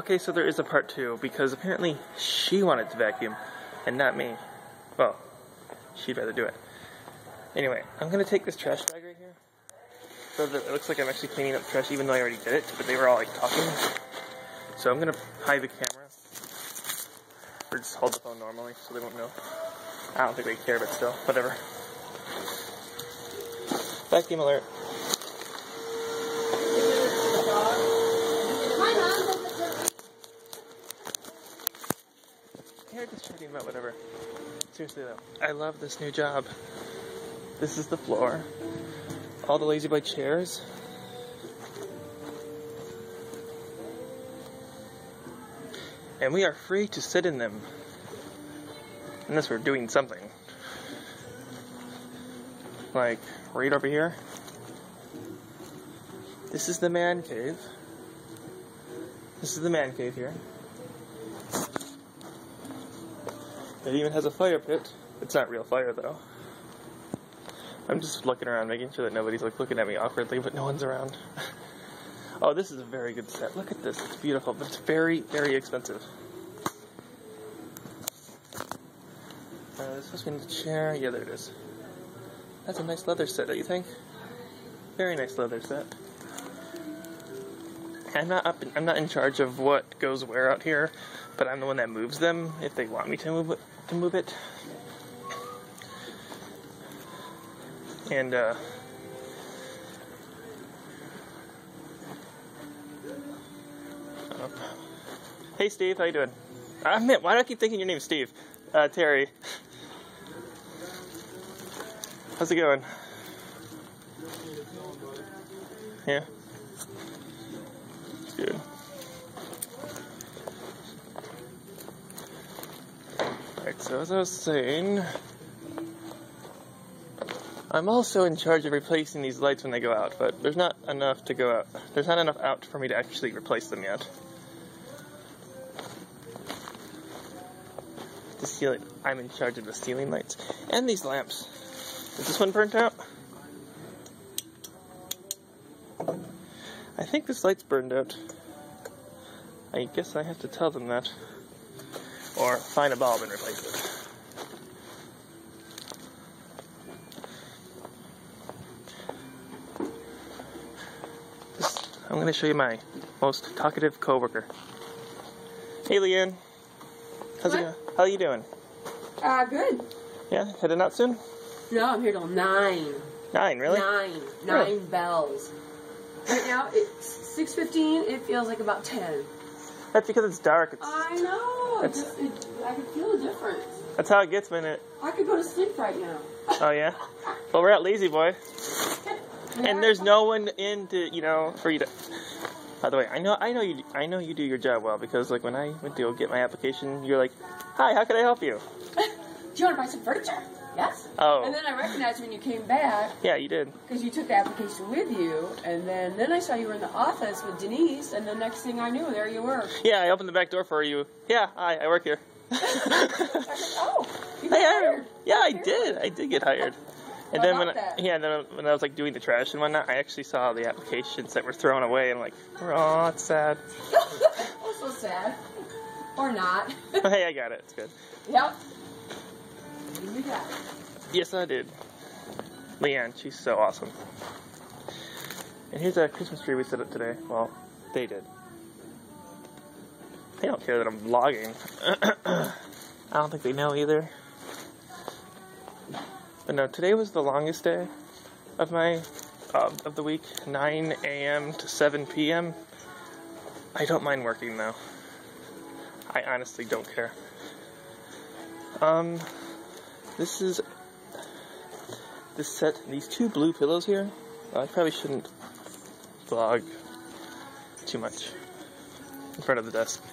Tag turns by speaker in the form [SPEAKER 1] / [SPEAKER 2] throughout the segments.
[SPEAKER 1] okay, so there is a part two because apparently she wanted to vacuum and not me. Well, she'd rather do it. Anyway, I'm gonna take this trash bag right here so that it looks like I'm actually cleaning up trash even though I already did it, but they were all like talking. So I'm gonna hide the camera or just hold the phone normally so they won't know. I don't think they care, but still, whatever. Vacuum alert. Just talking about whatever. Seriously though, I love this new job. This is the floor. All the La-Z-Boy chairs. And we are free to sit in them. Unless we're doing something. Like, right over here. This is the man cave. This is the man cave here. It even has a fire pit. It's not real fire though. I'm just looking around, making sure that nobody's like looking at me awkwardly, but no one's around. oh, this is a very good set. Look at this. It's beautiful, but it's very, very expensive. Uh, this must be in the chair. Yeah, there it is. That's a nice leather set, don't you think? Very nice leather set. I'm not up. In, I'm not in charge of what goes where out here, but I'm the one that moves them if they want me to move it. To move it. And uh, hey, Steve, how you doing? I meant, why do I keep thinking your name's Steve? Uh, Terry. How's it going? Yeah. Good. So as I was saying, I'm also in charge of replacing these lights when they go out, but there's not enough to go out. There's not enough out for me to actually replace them yet. The ceiling, I'm in charge of the ceiling lights and these lamps. Is this one burnt out? I think this light's burned out. I guess I have to tell them that. Or find a bulb and replace it. I'm going to show you my most talkative coworker. Hey, Leanne. How's it going? How are you doing?
[SPEAKER 2] Uh, good.
[SPEAKER 1] Yeah, heading out soon?
[SPEAKER 2] No, I'm here till nine.
[SPEAKER 1] Nine, really?
[SPEAKER 2] Nine. Nine
[SPEAKER 1] Really?
[SPEAKER 2] bells. Right now, it's 6.15. It feels like about 10.
[SPEAKER 1] That's because it's dark. It's,
[SPEAKER 2] I know. It
[SPEAKER 1] That's-
[SPEAKER 2] just, it, I can feel the difference.
[SPEAKER 1] that's how it gets when it.
[SPEAKER 2] I could go to sleep right now.
[SPEAKER 1] Oh yeah. Well, we're at La-Z-Boy, and there's no one in to you know for you to. By the way, I know I know you I know you do your job well because like when I went to go get my application, you're like, "Hi, how can I help you?"
[SPEAKER 2] Do you want to buy some furniture? Yes.
[SPEAKER 1] Oh.
[SPEAKER 2] And then I recognized when you came back
[SPEAKER 1] Yeah, you did.
[SPEAKER 2] because you took the application with you, and then then I saw you were in the office with Denise, and the next thing I knew, there you were.
[SPEAKER 1] Yeah, I opened the back door for you. Yeah, hi, I work here.
[SPEAKER 2] I was like, oh, you got
[SPEAKER 1] I-
[SPEAKER 2] hired.
[SPEAKER 1] yeah, I did. I did get hired. Oh,
[SPEAKER 2] and
[SPEAKER 1] then when I, yeah, then when I was like doing the trash and whatnot, I actually saw the applications that were thrown away, and like, oh, that's sad.
[SPEAKER 2] oh, so sad. Or not.
[SPEAKER 1] Hey, I got it. It's good.
[SPEAKER 2] yep.
[SPEAKER 1] Yes, I did. Leanne, she's so awesome. And here's a Christmas tree we set up today. Well, they did. They don't care that I'm vlogging. I don't think they know either. But no, today was the longest day of my uh, of the week, 9 a.m. to 7 p.m. I don't mind working though. I honestly don't care. Um, this is this set, these two blue pillows here. I probably shouldn't vlog too much in front of the desk.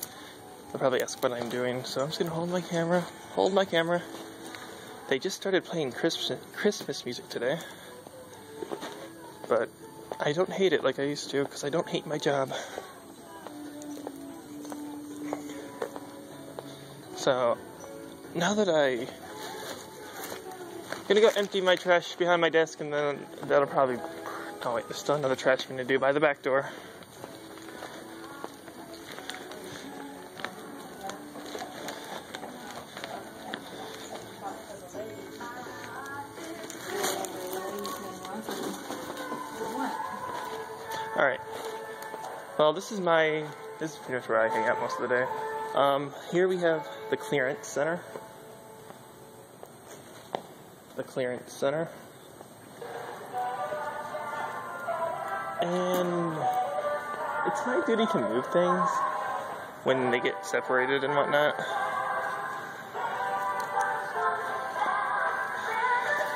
[SPEAKER 1] They'll probably ask what I'm doing, so I'm just gonna hold my camera, hold my camera. They just started playing Christmas Christmas music today, but I don't hate it like I used to because I don't hate my job. So now that I Gonna go empty my trash behind my desk and then that'll probably. Oh wait, there's still another trash I'm to do by the back door. Alright. Well, this is my. This is pretty much where I hang out most of the day. Um, here we have the clearance center. The clearance center. And it's my duty to move things when they get separated and whatnot.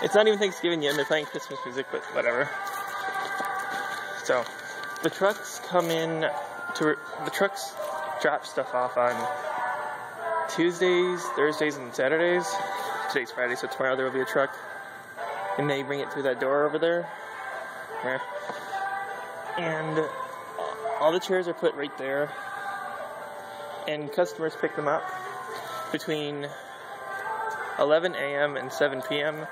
[SPEAKER 1] It's not even Thanksgiving yet, and they're playing Christmas music, but whatever. So, the trucks come in to the trucks drop stuff off on Tuesdays, Thursdays, and Saturdays. Today's Friday, so tomorrow there will be a truck, and they bring it through that door over there. And all the chairs are put right there, and customers pick them up between 11 a.m. and 7 p.m.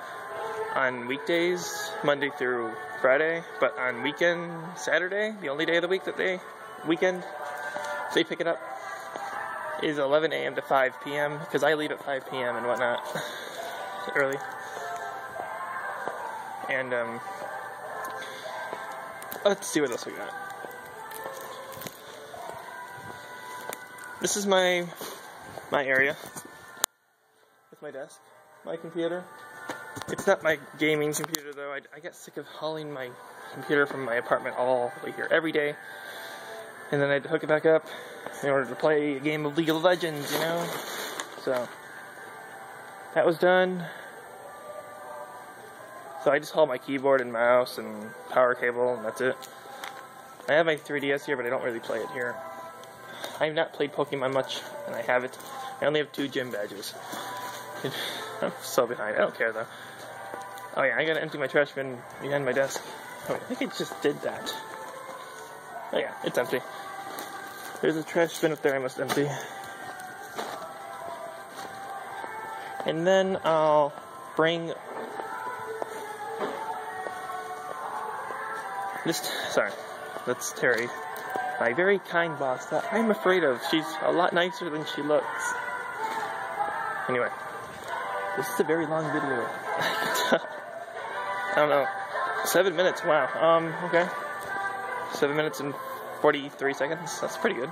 [SPEAKER 1] on weekdays, Monday through Friday, but on weekend, Saturday, the only day of the week that they weekend they pick it up is 11 a.m. to 5 p.m. because I leave at 5 p.m. and whatnot early. And um, let's see what else we got. This is my my area with my desk, my computer. It's not my gaming computer though. I, I get sick of hauling my computer from my apartment all the way here every day, and then I'd hook it back up in order to play a game of League of Legends, you know. So that was done. So I just haul my keyboard and mouse and power cable, and that's it. I have my 3DS here, but I don't really play it here. I have not played Pokemon much, and I have it. I only have two gym badges. I'm so behind. I don't care though. Oh yeah, I gotta empty my trash bin behind my desk. Oh, I think I just did that. Oh yeah, it's empty. There's a trash bin up there I must empty. And then I'll bring this. Sorry, that's Terry, my very kind boss that I'm afraid of. She's a lot nicer than she looks. Anyway, this is a very long video. I don't know. Seven minutes, wow. Um, okay. Seven minutes and 43 seconds. That's pretty good.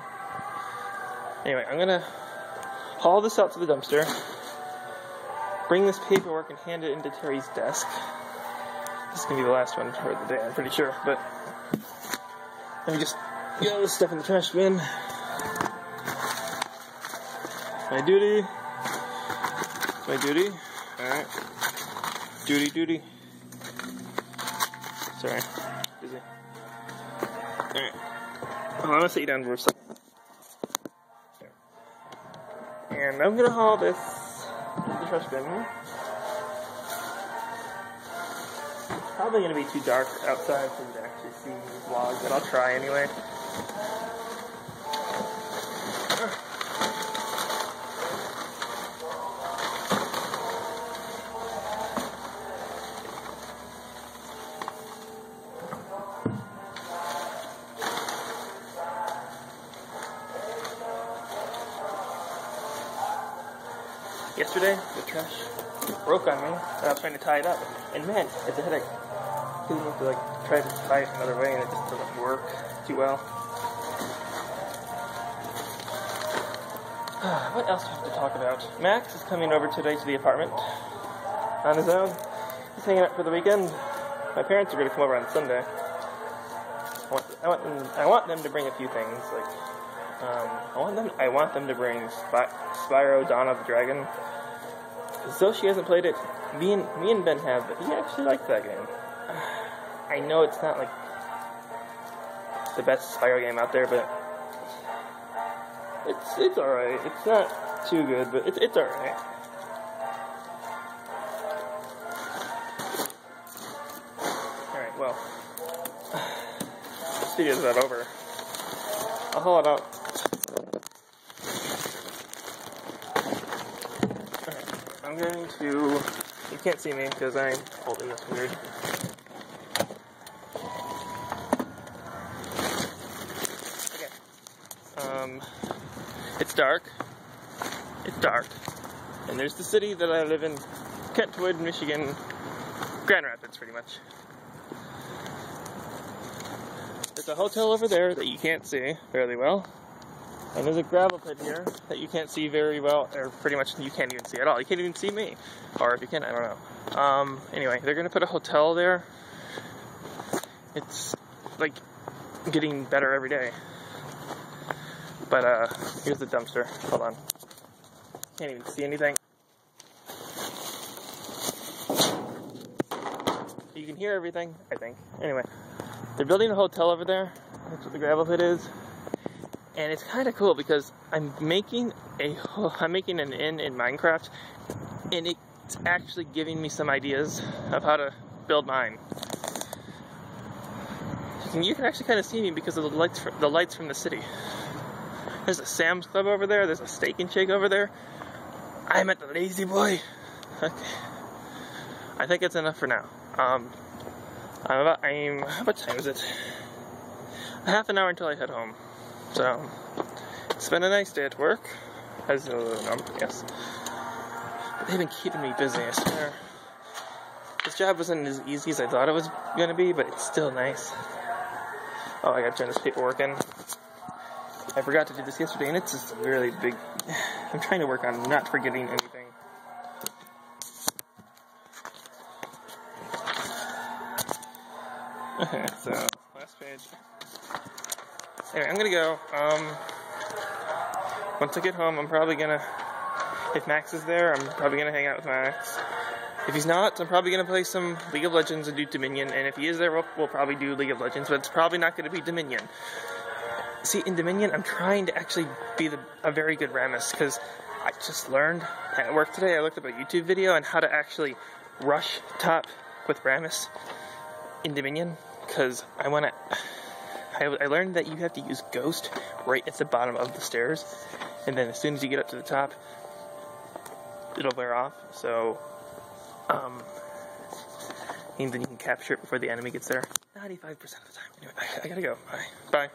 [SPEAKER 1] Anyway, I'm gonna haul this out to the dumpster, bring this paperwork and hand it into Terry's desk. This is gonna be the last one for the day, I'm pretty sure, but let me just this stuff in the trash bin. My duty. My duty. Alright. Duty, duty. Sorry. Busy. Alright. I'm gonna sit you down for a second. And I'm gonna haul this bin. It's probably gonna be too dark outside for you to actually see the vlog, but I'll try anyway. Yesterday, the trash broke on me, and I was trying to tie it up. And man, it's a headache. You have to like try to tie it another way, and it just doesn't work too well. what else do we have to talk about? Max is coming over today to the apartment on his own. He's hanging out for the weekend. My parents are going to come over on Sunday. I want, I want them. I want them to bring a few things. Like, um, I want them. I want them to bring Spy, Spyro Dawn of the Dragon. Though she hasn't played it, me and me and Ben have, but he actually likes that game. I know it's not like the best Spyro game out there, but it's it's alright. It's not too good, but it's it's alright. Alright, well. This video's about over. I'll haul it out. I'm going to. You can't see me because I'm holding this weird. Okay. Um, it's dark. It's dark. And there's the city that I live in, Kentwood, Michigan, Grand Rapids, pretty much. There's a hotel over there that you can't see fairly well. And there's a gravel pit here that you can't see very well, or pretty much you can't even see at all. You can't even see me. Or if you can, I don't know. Um, anyway, they're gonna put a hotel there. It's like getting better every day. But uh, here's the dumpster. Hold on. Can't even see anything. You can hear everything, I think. Anyway, they're building a hotel over there. That's what the gravel pit is and it's kind of cool because I'm making a I'm making an inn in Minecraft, and it's actually giving me some ideas of how to build mine. You can actually kind of see me because of the lights from, the lights from the city. There's a Sam's Club over there. There's a Steak and Shake over there. I'm at the La-Z-Boy. Okay. I think it's enough for now. Um, I'm about, I'm, what time is it? Half an hour until I head home. So, it's been a nice day at work. As um, yes. But they've been keeping me busy, I swear. This job wasn't as easy as I thought it was gonna be, but it's still nice. Oh, I gotta turn this paperwork in. I forgot to do this yesterday, and it's just a really big. I'm trying to work on not forgetting anything. So last page. Anyway, I'm gonna go. Um, once I get home, I'm probably gonna. If Max is there, I'm probably gonna hang out with Max. If he's not, I'm probably gonna play some League of Legends and do Dominion. And if he is there, we'll, we'll probably do League of Legends. But it's probably not gonna be Dominion. See, in Dominion, I'm trying to actually be the, a very good Rammus because I just learned at work today. I looked up a YouTube video on how to actually rush top with Rammus in Dominion because I want to. I, I learned that you have to use Ghost right at the bottom of the stairs, and then as soon as you get up to the top, it'll wear off. So, um, and then you can capture it before the enemy gets there. 95% of the time. Anyway, I, I gotta go. Bye. Bye.